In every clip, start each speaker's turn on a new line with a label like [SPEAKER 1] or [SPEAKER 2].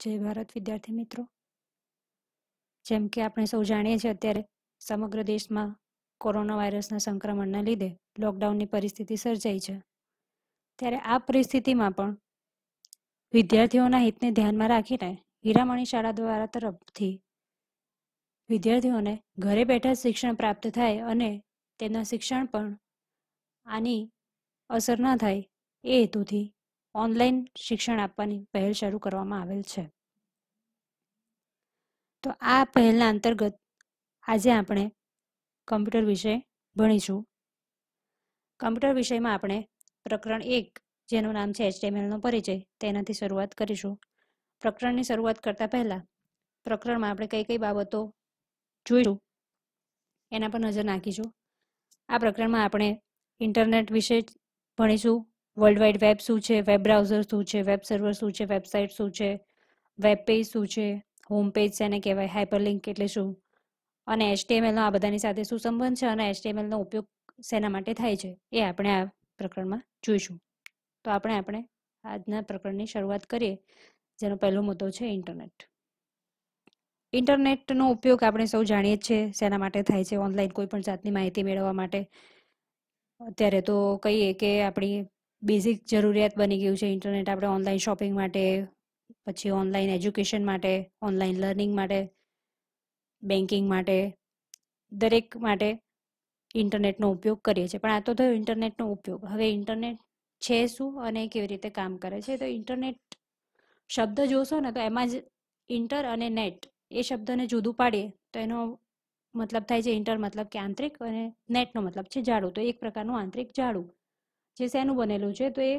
[SPEAKER 1] જય ભારત વિદ્યાર્થી મિત્રો. જેમ કે આપણે સૌ જાણીએ છીએ અત્યારે સમગ્ર દેશમાં કોરોના વાયરસના સંક્રમણના લીધે લોકડાઉનની પરિસ્થિતિ સર્જાઈ છે. ત્યારે આ પરિસ્થિતિમાં પણ વિદ્યાર્થીઓના હિતને ધ્યાનમાં રાખીને હીરામણી શાળા દ્વારા તરફથી વિદ્યાર્થીઓને ઘરે બેઠા શિક્ષણ પ્રાપ્ત થાય અને તેમના શિક્ષણ પણ આની અસર ન થાય એ હેતુથી ઓનલાઈન શિક્ષણ આપવાની પહેલ શરૂ કરવામાં આવેલ છે. તો આ પહેલના અંતર્ગત આજે આપણે કમ્પ્યુટર વિષય ભણીશું. કમ્પ્યુટર વિષયમાં આપણે પ્રકરણ એક, જેનું નામ છે એચટીએમએલનો પરિચય, તેનાથી શરૂઆત કરીશું. પ્રકરણની શરૂઆત કરતા પહેલા પ્રકરણમાં આપણે કઈ કઈ બાબતો જોઈશું, એના પર નજર નાખીશું. આ પ્રકરણમાં આપણે ઇન્ટરનેટ વિશે ભણીશું વર્લ્ડ વાઇડ વેબ શું છે? વેબ બ્રાઉઝર શું છે? વેબ સર્વર શું છે? વેબસાઇટ શું છે? વેબ પેજ શું છે? હોમ પેજ એને કહેવાય? હાઇપરલિંક એટલે શું? અને એચટીએમએલનો આ બધાની સાથે શું સંબંધ છે? અને એચટીએમએલનો ઉપયોગ શેના માટે થાય છે? એ આપણે આ પ્રકરણમાં જોઈશું. તો આપણે આપણે આજના પ્રકરણની શરૂઆત કરીએ, જેનો પહેલો મુદ્દો છે ઇન્ટરનેટ. ઇન્ટરનેટનો ઉપયોગ આપણે સૌ જાણીએ જ છીએ શેના માટે થાય છે? ઓનલાઈન કોઈ પણ જાતની માહિતી મેળવવા માટે. અત્યારે તો કહીએ કે આપણી બેઝિક જરૂરિયાત બની ગયું છે ઇન્ટરનેટ આપણે ઓનલાઈન શોપિંગ માટે, પછી ઓનલાઈન એજ્યુકેશન માટે, ઓનલાઈન લર્નિંગ માટે બેન્કિંગ માટે, દરેક માટે ઇન્ટરનેટનો ઉપયોગ કરીએ છીએ. પણ આ તો થયો ઇન્ટરનેટનો ઉપયોગ. હવે ઇન્ટરનેટ છે શું અને કેવી રીતે કામ કરે છે? તો ઇન્ટરનેટ શબ્દ જોશો ને તો એમાં જ ઇન્ટર અને નેટ એ શબ્દને જુદું પાડીએ તો એનો મતલબ થાય છે ઇન્ટર મતલબ કે આંતરિક અને નેટનો મતલબ છે જાડું. તો એક પ્રકારનું આંતરિક જાડું. જે શેનું બનેલું છે તો એ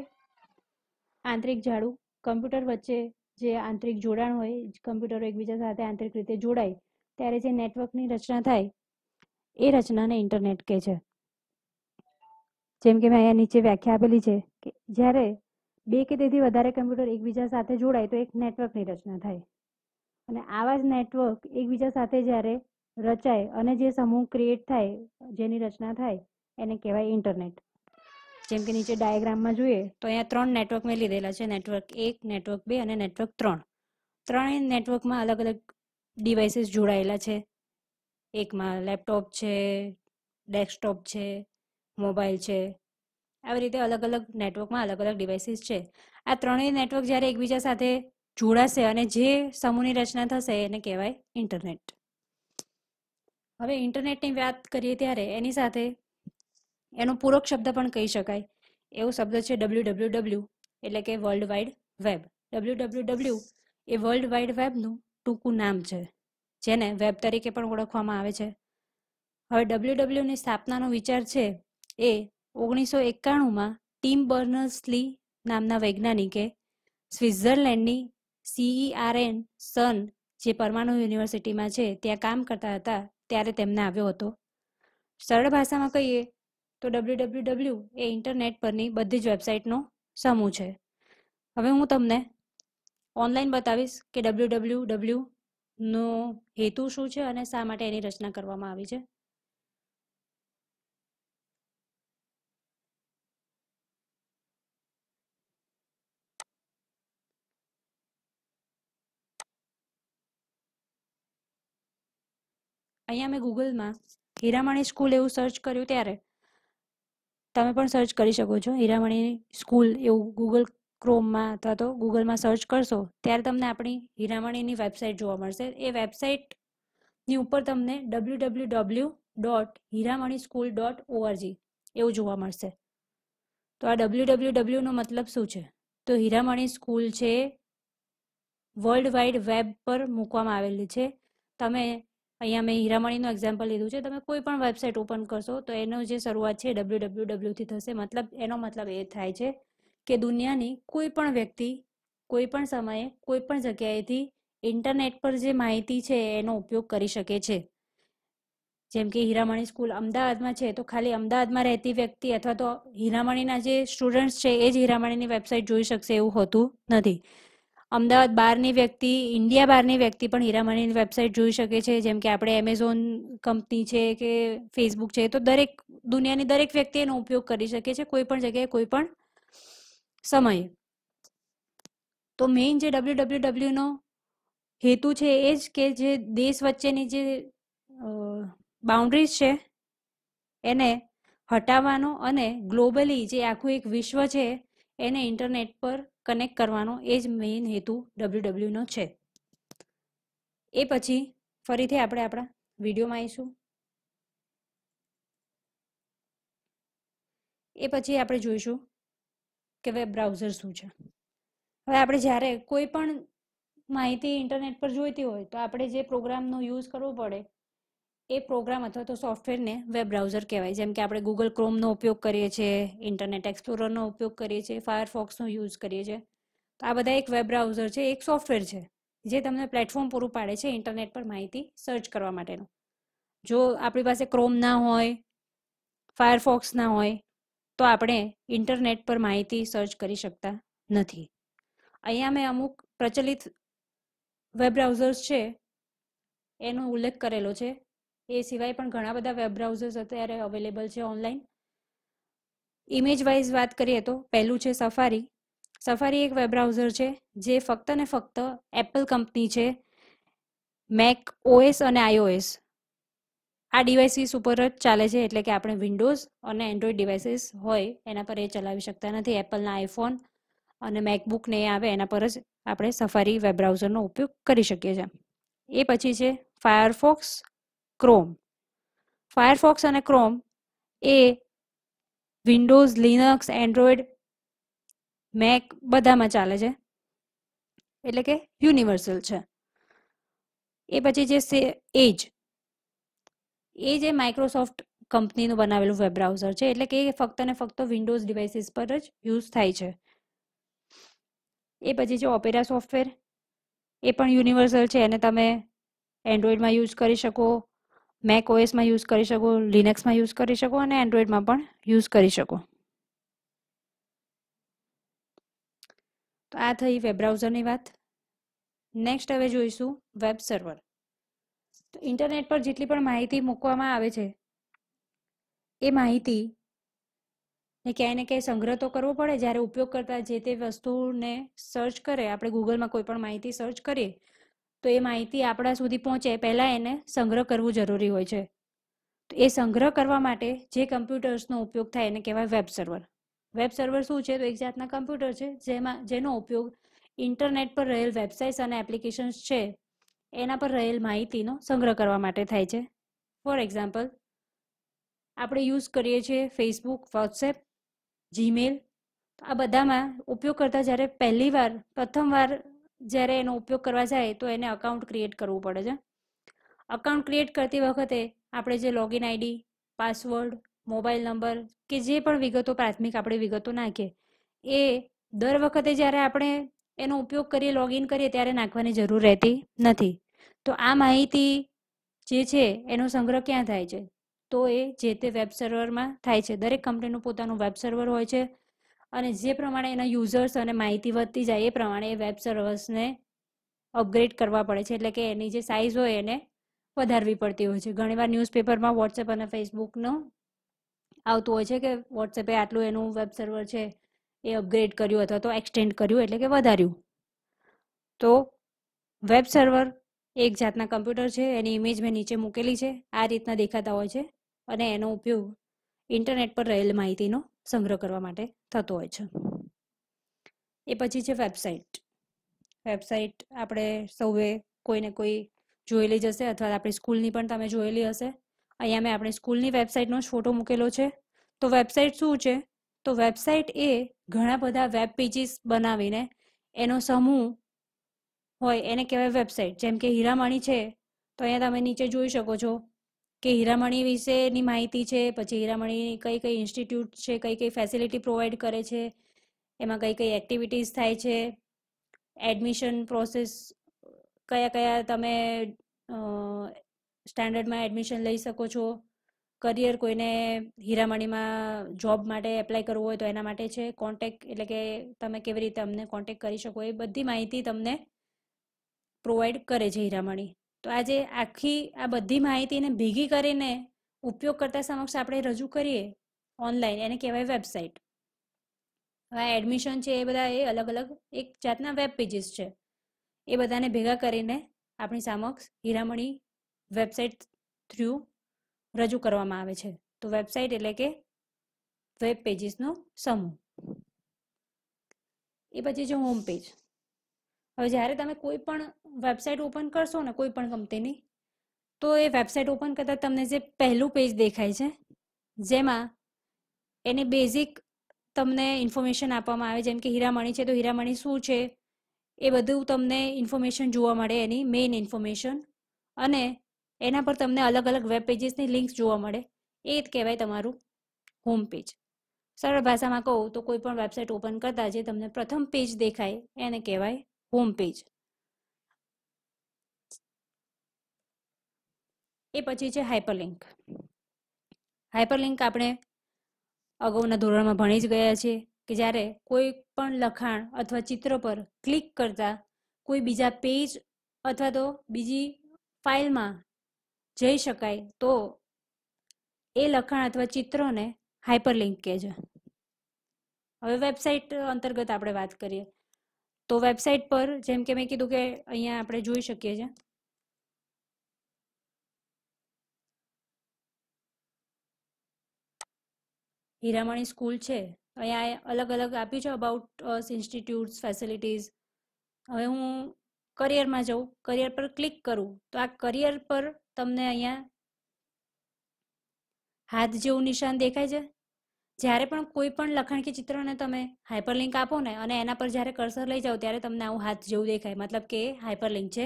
[SPEAKER 1] આંતરિક જાડું કમ્પ્યુટર વચ્ચે જે આંતરિક જોડાણ હોય, કમ્પ્યુટરો એકબીજા સાથે આંતરિક રીતે જોડાય, ત્યારે જે નેટવર્કની રચના થાય, એ રચનાને ઇન્ટરનેટ કહે છે. જેમ કે મેં અહીંયા નીચે વ્યાખ્યા આપેલી છે કે જ્યારે બે કે તેથી વધારે કમ્પ્યુટર એકબીજા સાથે જોડાય, તો એક નેટવર્કની રચના થાય. અને આવા જ નેટવર્ક એકબીજા સાથે જ્યારે રચાય અને જે સમૂહ ક્રિએટ થાય, જેની રચના થાય, એને કહેવાય ઇન્ટરનેટ. જેમ કે નીચે ડાયાગ્રામમાં જોઈએ, તો અહીંયા ત્રણ નેટવર્ક મેં લીધેલા છે. નેટવર્ક એક, નેટવર્ક બે અને નેટવર્ક ત્રણ. ત્રણેય નેટવર્કમાં અલગ અલગ ડિવાઇસીસ જોડાયેલા છે. એકમાં લેપટોપ છે, ડેસ્કટોપ છે, મોબાઈલ છે. આવી રીતે અલગ અલગ નેટવર્કમાં અલગ અલગ ડિવાઇસીસ છે. આ ત્રણેય નેટવર્ક જ્યારે એકબીજા સાથે જોડાશે અને જે સમૂહની રચના થશે એને કહેવાય ઇન્ટરનેટ. હવે ઇન્ટરનેટની વાત કરીએ ત્યારે એની સાથે એનો પૂરક શબ્દ પણ કહી શકાય. એવો શબ્દ છે ડબલ્યુ ડબલ્યુ ડબલ્યુ એટલે કે world wide web W W W એ વર્લ્ડ વાઇડ વેબનું ટૂંકું નામ છે, જેને વેબ તરીકે પણ ઓળખવામાં આવે છે. હવે ડબલ્યુ ડબલ્યુની સ્થાપનાનો વિચાર છે એ ઓગણીસો એકાણુંમાં ટીમ બર્નર્સલી નામના વૈજ્ઞાનિકે સ્વિટ્ઝરલેન્ડની સીઈઆરએન સન, જે પરમાણુ યુનિવર્સિટીમાં છે, ત્યાં કામ કરતા હતા, ત્યારે તેમને આવ્યો હતો. સરળ ભાષામાં કહીએ તો ડબલ્યુ ડબલ્યુ ડબલ્યુ એ ઇન્ટરનેટ પરની બધી જ વેબસાઇટનો સમૂહ છે. હવે હું તમને ઓનલાઈન બતાવીશ કે ડબલ્યુ ડબલ્યુ ડબલ્યુનો હેતુ શું છે અને શા માટે એની રચના કરવામાં આવી છે. અહીંયા મેં ગૂગલમાં હીરામણી સ્કૂલ એવું સર્ચ કર્યું ત્યારે તમે પણ સર્ચ કરી શકો છો. હીરામણી સ્કૂલ એવું ગૂગલ ક્રોમમાં અથવા તો ગૂગલમાં સર્ચ કરશો, ત્યારે તમને આપણી હીરામણીની વેબસાઇટ જોવા મળશે. એ વેબસાઇટની ઉપર તમને W W W dot Hiramani school dot ORG એવું જોવા મળશે. તો આ ડબલ્યુ ડબલ્યુ ડબલ્યુનો મતલબ શું છે? તો હીરામણી સ્કૂલ છે વર્લ્ડ વાઇડ વેબ પર મૂકવામાં આવેલી છે. તમે અહીંયા મેં હીરામણીનું એક્ઝામ્પલ લીધું છે. તમે કોઈ પણ વેબસાઇટ ઓપન કરશો તો એનો જે શરૂઆત છે ડબલ્યુ ડબલ્યુ ડબલ્યુથી થશે. મતલબ એનો મતલબ એ થાય છે કે દુનિયાની કોઈ પણ વ્યક્તિ, કોઈ પણ સમયે, કોઈ પણ જગ્યાએથી ઇન્ટરનેટ પર જે માહિતી છે એનો ઉપયોગ કરી શકે છે. જેમ કે હીરામણી સ્કૂલ અમદાવાદમાં છે તો ખાલી અમદાવાદમાં રહેતી વ્યક્તિ અથવા તો હીરામણીના જે સ્ટુડન્ટ્સ છે એ જ હીરામણીની વેબસાઇટ જોઈ શકશે એવું હોતું નથી. અમદાવાદ બહારની વ્યક્તિ, ઇન્ડિયા બહારની વ્યક્તિ પણ હીરામણીની વેબસાઇટ જોઈ શકે છે, જેમ કે આપણે એમેઝોન કંપની છે કે ફેસબુક છે, તો દરેક દુનિયાની દરેક વ્યક્તિ એનો ઉપયોગ કરી શકે છે, કોઈ પણ જગ્યાએ, કોઈ પણ સમયે. તો મેઇન જે ડબલ્યુ ડબલ્યુ ડબલ્યુનો હેતુ છે એ જ કે જે દેશ વચ્ચેની જે બાઉન્ડ્રીઝ છે, એને હટાવવાનો અને ગ્લોબલી જે આખું એક વિશ્વ છે, એને ઇન્ટરનેટ પર કનેક્ટ કરવાનો એ જ મેઇન હેતુ ડબલ્યુ ડબલ્યુનો છે. એ પછી ફરીથી આપણે આપણા વિડીયોમાં આવીશું. એ પછી આપણે જોઈશું કે વેબ બ્રાઉઝર શું છે. હવે આપણે જ્યારે કોઈ પણ માહિતી ઇન્ટરનેટ પર જોઈતી હોય તો આપણે જે પ્રોગ્રામનો યુઝ કરવો પડે એ પ્રોગ્રામ અથવા તો સોફ્ટવેરને વેબ બ્રાઉઝર કહેવાય. જેમ કે આપણે ગૂગલ ક્રોમનો ઉપયોગ કરીએ છીએ ઇન્ટરનેટ એક્સપ્લોરરનો ઉપયોગ કરીએ છીએ ફાયરફોક્સનો યુઝ કરીએ છીએ. તો આ બધા એક વેબ બ્રાઉઝર છે, એક સોફ્ટવેર છે, જે તમને પ્લેટફોર્મ પૂરું પાડે છે ઇન્ટરનેટ પર માહિતી સર્ચ કરવા માટેનું. જો આપણી પાસે ક્રોમ ના હોય ફાયરફોક્સ ના હોય, તો આપણે ઇન્ટરનેટ પર માહિતી સર્ચ કરી શકતા નથી. અહીંયા મેં અમુક પ્રચલિત વેબ બ્રાઉઝર્સ છે, એનો ઉલ્લેખ કરેલો છે. એ સિવાય પણ ઘણા બધા વેબ બ્રાઉઝર્સ અત્યારે અવેલેબલ છે ઓનલાઈન ઇમેજ વાઇઝ વાત કરીએ તો પહેલું છે સફારી સફારી એક વેબ બ્રાઉઝર છે, જે ફક્ત ને ફક્ત એપલ કંપની છે મેક ઓએસ અને આઈઓએસ આ ડિવાઇસીસ ઉપર જ ચાલે છે, એટલે કે આપણે વિન્ડોઝ અને એન્ડ્રોઈડ ડિવાઇસીસ હોય, એના પર એ ચલાવી શકતા નથી. એપલના આઈફોન અને મેકબુક ને એ આવે, એના પર જ આપણે સફારી વેબ બ્રાઉઝરનો ઉપયોગ કરી શકીએ છીએ. એ પછી છે ફાયરફોક્સ ક્રોમ ફાયરફોક્સ અને ક્રોમ એ વિન્ડોઝ લિનક્સ એન્ડ્રોઈડ મેક બધામાં ચાલે છે. એટલે કે યુનિવર્સલ છે. એ પછી જે એજ એ જે. માઇક્રોસોફ્ટ કંપનીનું બનાવેલું વેબ બ્રાઉઝર છે, એટલે કે એ ફક્ત ને ફક્ત વિન્ડોઝ ડિવાઇસીસ પર જ યુઝ થાય છે. એ પછી છે ઓપેરા સોફ્ટવેર એ પણ યુનિવર્સલ છે, એને તમે એન્ડ્રોઈડમાં યુઝ કરી શકો. મેક ઓએસમાં યુઝ કરી શકો લિનક્સમાં યુઝ કરી શકો અને એન્ડ્રોઈડમાં પણ યુઝ કરી શકો. તો આ થઈ વેબ બ્રાઉઝરની વાત. નેક્સ્ટ હવે જોઈશું વેબ સર્વર તો ઇન્ટરનેટ પર જેટલી પણ માહિતી મૂકવામાં આવે છે, એ માહિતી ને ક્યાંય ને ક્યાંય સંગ્રહ તો કરવો પડે. જ્યારે ઉપયોગ કરતા જે તે વસ્તુને સર્ચ કરે, આપણે ગૂગલમાં કોઈ પણ માહિતી સર્ચ કરીએ તો એ માહિતી આપણા સુધી પહોંચે, પહેલાં એને સંગ્રહ કરવું જરૂરી હોય છે. તો એ સંગ્રહ કરવા માટે જે કમ્પ્યુટર્સનો ઉપયોગ થાય એને કહેવાય વેબ સર્વર. વેબ સર્વર શું છે? તો એક જાતના કમ્પ્યુટર છે, જેમાં, જેનો ઉપયોગ ઇન્ટરનેટ પર રહેલ વેબસાઇટ્સ અને એપ્લિકેશન્સ છે, એના પર રહેલ માહિતીનો સંગ્રહ કરવા માટે થાય છે. ફોર એક્ઝામ્પલ, આપણે યુઝ કરીએ છીએ ફેસબુક, વોટ્સએપ જીમેલ આ બધામાં ઉપયોગ કરતા જ્યારે પહેલી વાર પ્રથમવાર જ્યારે એનો ઉપયોગ કરવા જાય તો એને અકાઉન્ટ ક્રિએટ કરવું પડે છે. અકાઉન્ટ ક્રિએટ કરતી વખતે આપણે જે login ID password mobile number કે જે પણ વિગતો પ્રાથમિક આપણે વિગતો નાખીએ, એ દર વખતે જ્યારે આપણે એનો ઉપયોગ કરીએ લોગિન કરીએ ત્યારે નાખવાની જરૂર રહેતી નથી. તો આ માહિતી જે છે એનો સંગ્રહ ક્યાં થાય છે? તો એ જે તે વેબ સર્વરમાં થાય છે. દરેક કંપનીનું પોતાનું વેબ સર્વર હોય છે. અને જે પ્રમાણે એના યુઝર્સ અને માહિતી વધતી જાય એ પ્રમાણે એ વેબ સર્વર્સને અપગ્રેડ કરવા પડે છે. એટલે કે એની જે સાઇઝ હોય એને વધારવી પડતી હોય છે. ઘણીવાર ન્યૂઝપેપરમાં વોટ્સએપ અને ફેસબુકનો આવતું હોય છે કે વોટ્સએપે આટલું એનું વેબ સર્વર છે એ અપગ્રેડ કર્યું અથવા તો એક્સટેન્ડ કર્યું એટલે કે વધાર્યું. તો વેબ સર્વર એક જાતના કમ્પ્યુટર છે. એની ઇમેજ મેં નીચે મૂકેલી છે. આ રીતના દેખાતા હોય છે અને એનો ઉપયોગ ઇન્ટરનેટ પર રહેલ માહિતીનો સંગ્રહ કરવા માટે થતો હોય છે. એ પછી છે વેબસાઇટ. વેબસાઇટ આપણે સૌએ કોઈને કોઈ જોયેલી જ હશે અથવા આપણી સ્કૂલની પણ તમે જોયેલી હશે. અહીંયા મેં આપણી સ્કૂલની વેબસાઇટનો જ ફોટો મૂકેલો છે. તો વેબસાઇટ શું છે? તો વેબસાઇટ એ ઘણા બધા વેબ પેજીસ બનાવીને એનો સમૂહ હોય, એને કહેવાય વેબસાઇટ. જેમ કે હીરામણી છે, તો અહીંયા તમે નીચે જોઈ શકો છો. કે હીરામણી વિશેની માહિતી છે, પછી હીરામણી કઈ કઈ ઇન્સ્ટિટ્યૂટ છે, કઈ કઈ ફેસિલિટી પ્રોવાઈડ કરે છે, એમાં કઈ કઈ એક્ટિવિટીઝ થાય છે એડમિશન પ્રોસેસ કયા કયા તમે સ્ટાન્ડર્ડમાં એડમિશન લઈ શકો છો કરિયર કોઈને હીરામણીમાં જોબ માટે એપ્લાય કરવું હોય તો એના માટે છે કોન્ટેક એટલે કે તમે કેવી રીતે અમને કોન્ટેક કરી શકો એ બધી માહિતી તમને પ્રોવાઈડ કરે છે હીરામણી. તો આજે આખી આ બધી માહિતીને ભેગી કરીને ઉપયોગ કરતા સમક્ષ આપણે રજૂ કરીએ ઓનલાઈન, એને કહેવાય વેબસાઇટ. હવે એડમિશન છે એ બધા એ અલગ અલગ એક જાતના વેબ પેજીસ છે. એ બધાને ભેગા કરીને આપણી સમક્ષ હીરામણી વેબસાઇટ થ્રુ રજૂ કરવામાં આવે છે. તો વેબસાઇટ એટલે કે વેબ પેજીસનો સમૂહ. એ પછી છે હોમ પેજ. હવે જ્યારે તમે કોઈ પણ વેબસાઇટ ઓપન કરશો ને, કોઈ પણ કંપનીની તો એ વેબસાઇટ ઓપન કરતાં તમને જે પહેલું પેજ દેખાય છે, જેમાં એની બેઝિક તમને ઇન્ફોર્મેશન આપવામાં આવે, જેમ કે હીરામણી છે, તો હીરામણી શું છે? એ બધું તમને ઇન્ફોર્મેશન જોવા મળે, એની મેઇન ઇન્ફોર્મેશન અને એના પર તમને અલગ અલગ વેબ પેજીસની લિંક્સ જોવા મળે. એ જ કહેવાય તમારું હોમ પેજ સરળ ભાષામાં કહું તો કોઈ પણ વેબસાઇટ ઓપન કરતા જે તમને પ્રથમ પેજ દેખાય, એને કહેવાય હોમ પેજ એ પછી છે હાઇપરલિંક. હાઇપરલિંક આપણે અગાઉના ધોરણમાં ભણી જ ગયા છીએ કે જ્યારે કોઈ પણ લખાણ અથવા ચિત્ર પર ક્લિક કરતા કોઈ બીજા પેજ અથવા તો બીજી ફાઇલમાં જઈ શકાય તો એ લખાણ અથવા ચિત્રોને હાઇપરલિંક કહે છે. હવે વેબસાઇટ અંતર્ગત આપણે વાત કરીએ. તો વેબસાઇટ પર જેમ કે મેં કીધું કે અહીંયા આપણે જોઈ શકીએ છીએ. હીરામણી સ્કૂલ છે. અહીંયા અલગ અલગ આપ્યું છે અબાઉટ અસ ઇન્સ્ટિટ્યૂટ્સ ફેસિલિટીઝ હવે હું કરિયરમાં જાઉં, કરિયર પર ક્લિક કરું, તો આ કરિયર પર તમને અહીંયા હાથ જેવું નિશાન દેખાય છે. જ્યારે પણ કોઈ પણ લખાણ કે ચિત્રને તમે હાઇપરલિંક આપો ને અને એના પર જ્યારે કર્સર લઈ જાઓ ત્યારે તમને આવું હાથ જેવું દેખાય. મતલબ કે હાઇપરલિંક છે.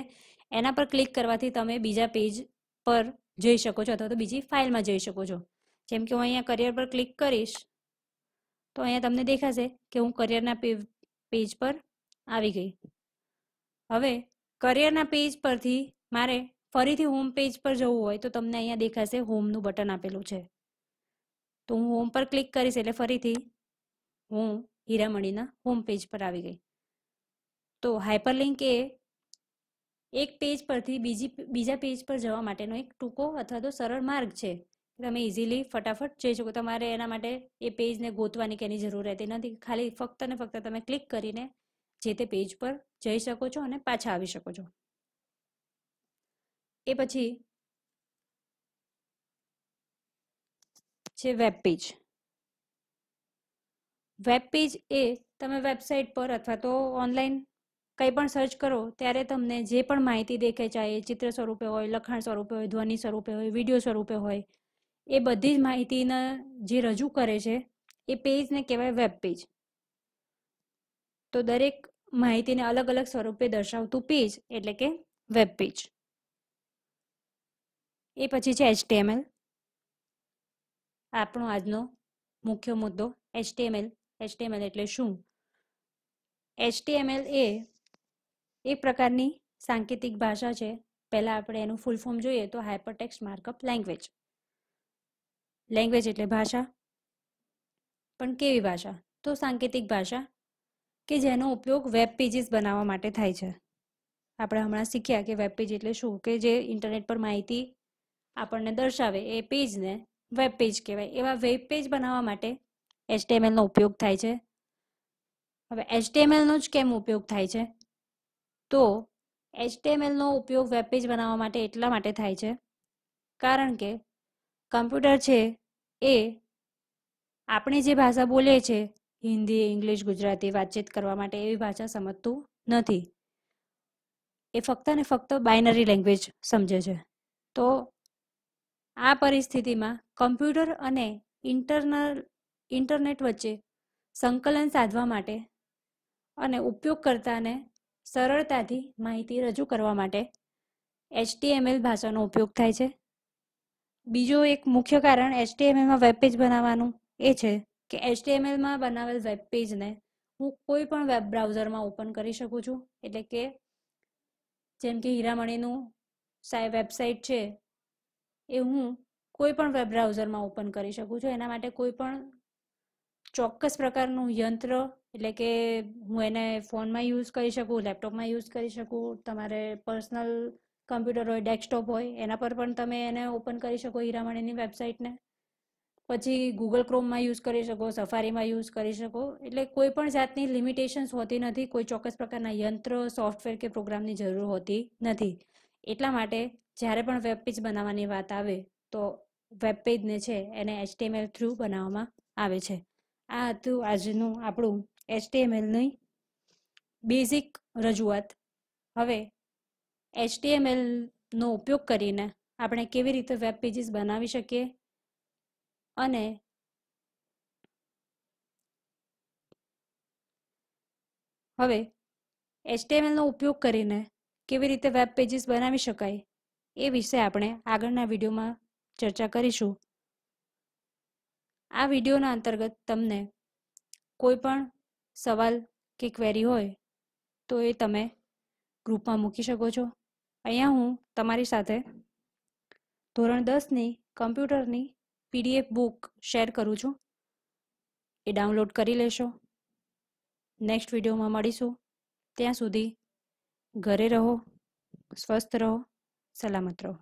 [SPEAKER 1] એના પર ક્લિક કરવાથી તમે બીજા પેજ પર જઈ શકો છો અથવા તો બીજી ફાઇલમાં જઈ શકો છો. જેમ કે હું અહીંયા કરિયર પર ક્લિક કરીશ, તો અહીંયા તમને દેખાશે કે હું કરિયરના પેજ પર આવી ગઈ. હવે કરિયરના પેજ પરથી મારે ફરીથી હોમ પેજ પર જવું હોય તો તમને અહીંયા દેખાશે હોમનું બટન આપેલું છે. તો હું હોમ પર ક્લિક કરીશ એટલે ફરીથી હું હીરામણીના હોમ પેજ પર આવી ગઈ. તો હાઇપરલિંક એ એક પેજ પરથી બીજી, બીજા પેજ પર જવા માટેનો એક ટૂંકો અથવા તો સરળ માર્ગ છે. તમે ઇઝીલી ફટાફટ જઈ શકો તમારે એના માટે એ પેજને ગોતવાની કે એની જરૂર રહેતી નથી. ખાલી ફક્ત ને ફક્ત તમે ક્લિક કરીને જે તે પેજ પર જઈ શકો છો અને પાછા આવી શકો છો. એ પછી છે વેબ પેજ વેબ પેજ એ તમે વેબસાઇટ પર અથવા તો ઓનલાઈન કંઈ પણ સર્ચ કરો, ત્યારે તમને જે પણ માહિતી દેખાય ચાહે ચિત્ર સ્વરૂપે હોય, લખાણ સ્વરૂપે હોય, ધ્વનિ સ્વરૂપે હોય વીડિયો સ્વરૂપે હોય, એ બધી જ માહિતીના જે રજૂ કરે છે, એ પેજને કહેવાય વેબ પેજ તો દરેક માહિતીને અલગ અલગ સ્વરૂપે દર્શાવતું પેજ એટલે કે વેબ પેજ એ પછી છે એચટીએમએલ આપણો આજનો મુખ્ય મુદ્દો એચટીએમએલ એચટીએમએલ એટલે શું? એચટીએમએલ એ એક પ્રકારની સાંકેતિક ભાષા છે. પહેલાં આપણે એનું ફૂલ ફોર્મ જોઈએ તો હાઇપરટેક્સ્ટ માર્કઅપ લેંગ્વેજ લેંગ્વેજ એટલે ભાષા, પણ કેવી ભાષા? તો સાંકેતિક ભાષા, કે જેનો ઉપયોગ વેબ પેજીસ બનાવવા માટે થાય છે. આપણે હમણાં શીખ્યા કે વેબ પેજ એટલે શું? કે જે ઇન્ટરનેટ પર માહિતી આપણને દર્શાવે એ પેજને વેબ પેજ કહેવાય. એવા વેબ પેજ બનાવવા માટે એચટીએમએલનો ઉપયોગ થાય છે. હવે એચટીએમએલનો જ કેમ ઉપયોગ થાય છે? તો એચટીએમએલનો ઉપયોગ વેબ પેજ બનાવવા માટે એટલા માટે થાય છે. કારણ કે કમ્પ્યુટર છે એ આપણે જે ભાષા બોલીએ છીએ, હિન્દી, ઇંગ્લિશ, ગુજરાતી, વાતચીત કરવા માટે એવી ભાષા સમજતું નથી. એ ફક્ત ને ફક્ત બાઇનરી લેંગ્વેજ સમજે છે. તો આ પરિસ્થિતિમાં કમ્પ્યુટર અને ઇન્ટરનલ, ઇન્ટરનેટ વચ્ચે સંકલન સાધવા માટે અને ઉપયોગકર્તાને સરળતાથી માહિતી રજૂ કરવા માટે એચટીએમએલ ભાષાનો ઉપયોગ થાય છે. બીજો એક મુખ્ય કારણ એચટીએમએલમાં વેબ પેજ બનાવવાનું એ છે કે એચટીએમએલમાં બનાવેલ વેબ પેજને હું કોઈ પણ વેબ બ્રાઉઝરમાં ઓપન કરી શકું છું. એટલે કે જેમ કે હીરામણીનું વેબસાઇટ છે એ હું કોઈ પણ વેબ બ્રાઉઝરમાં ઓપન કરી શકું છું. એના માટે કોઈ પણ ચોક્કસ પ્રકારનું યંત્ર, એટલે કે હું એને ફોનમાં યુઝ કરી શકું, લેપટોપમાં યુઝ કરી શકું, તમારે પર્સનલ કમ્પ્યુટર હોય ડેસ્કટોપ હોય, એના પર પણ તમે એને ઓપન કરી શકો હીરામણીની વેબસાઇટને પછી ગૂગલ ક્રોમમાં યુઝ કરી શકો સફારીમાં યુઝ કરી શકો. એટલે કોઈ પણ જાતની લિમિટેશન્સ હોતી નથી, કોઈ ચોક્કસ પ્રકારના યંત્ર સોફ્ટવેર કે પ્રોગ્રામની જરૂર હોતી નથી. એટલા માટે જ્યારે પણ વેબ પેજ બનાવવાની વાત આવે, તો વેબ પેજને છે એને એચટીએમએલ થ્રુ બનાવવામાં આવે છે. આ હતું આજનું આપણું એચટીએમએલની બેઝિક રજૂઆત. હવે એચટીએમએલનો ઉપયોગ કરીને આપણે કેવી રીતે વેબ પેજીસ બનાવી શકીએ અને હવે એચટીએમએલનો ઉપયોગ કરીને કેવી રીતે વેબ પેજીસ બનાવી શકાય એ વિશે આપણે આગળના વિડીયોમાં ચર્ચા કરીશું. આ વિડીયોના અંતર્ગત તમને કોઈ પણ સવાલ કે ક્વેરી હોય, તો એ તમે ગ્રુપમાં મૂકી શકો છો. અહીંયા હું તમારી સાથે ધોરણ દસની કમ્પ્યુટરની પીડીએફ બુક શેર કરું છું. એ ડાઉનલોડ કરી લેશો. નેક્સ્ટ વિડીયોમાં મળીશું. ત્યાં સુધી ઘરે રહો, સ્વસ્થ રહો. સલામત રહો